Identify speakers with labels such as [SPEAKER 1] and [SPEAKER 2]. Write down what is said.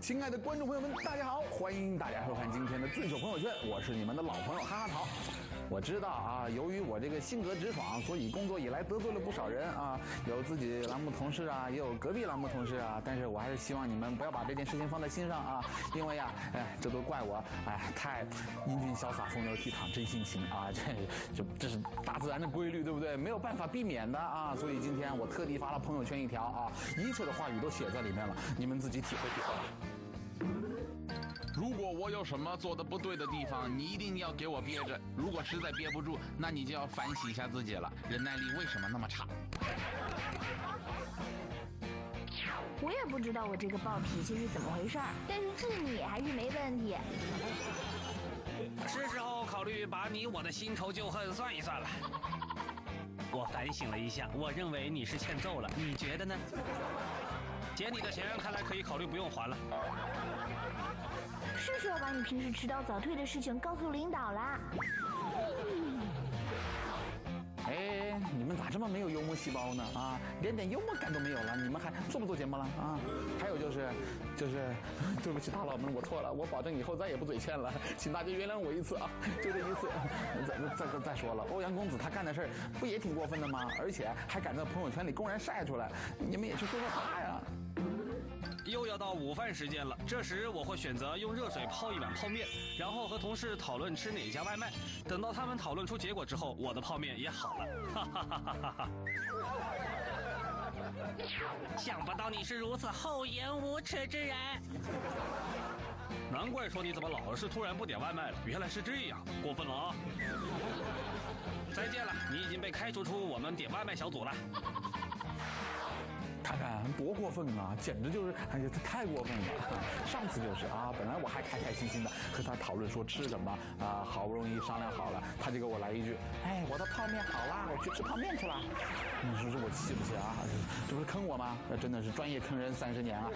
[SPEAKER 1] 亲爱的观众朋友们，大家好！欢迎大家收看今天的最糗朋友圈，我是你们的老朋友哈哈桃。我知道啊，由于我这个性格直爽，所以工作以来得罪了不少人啊，有自己栏目同事啊，也有隔壁栏目同事啊。但是我还是希望你们不要把这件事情放在心上啊，因为呀，哎，这都怪我，哎，太英俊潇洒、风流倜傥、真性情啊，这这这是大自然的规律，对不对？没有办法避免的啊。所以今天我特地发了朋友圈一条啊，一切的话语都写在里面了，你们自己体会体会。
[SPEAKER 2] 如果我有什么做的不对的地方，你一定要给我憋着。如果实在憋不住，那你就要反省一下自己了，忍耐力为什么那么差？
[SPEAKER 3] 我也不知道我这个暴脾气是怎么回事儿，但是治你还是没问题。
[SPEAKER 4] 是时候考虑把你我的新仇旧恨算一算了。我反省了一下，我认为你是欠揍了，你觉得呢？借你的钱看来可以考虑不用还了。
[SPEAKER 3] 是时候把你平时迟到早退的事情告诉领导啦。
[SPEAKER 1] 哎，你们咋这么没有幽默细胞呢？啊，连点幽默感都没有了，你们还做不做节目了啊？还有就是，就是 对不起大佬们，我错了，我保证以后再也不嘴欠了，请大家原谅我一次啊，就这一次。再再再再说了，欧阳公子他干的事儿不也挺过分的吗？而且还敢在朋友圈里公然晒出来，你们也去说说他呀。
[SPEAKER 4] 又要到午饭时间了，这时我会选择用热水泡一碗泡面，然后和同事讨论吃哪家外卖。等到他们讨论出结果之后，我的泡面也好了。哈哈哈哈哈哈！想不到你是如此厚颜无耻之人。难怪说你怎么老是突然不点外卖了，原来是这样，过分了啊！再见了，你已经被开除出我们点外卖小组了。
[SPEAKER 1] 看看多过分啊！简直就是，哎呀，他太过分了。上次就是啊，本来我还开开心心的和他讨论说吃什么啊，好不容易商量好了，他就给我来一句，哎，我的泡面好啦，我去吃泡面去了。你说这我气不气啊？这不是坑我吗？那真的是专业坑人三十年啊！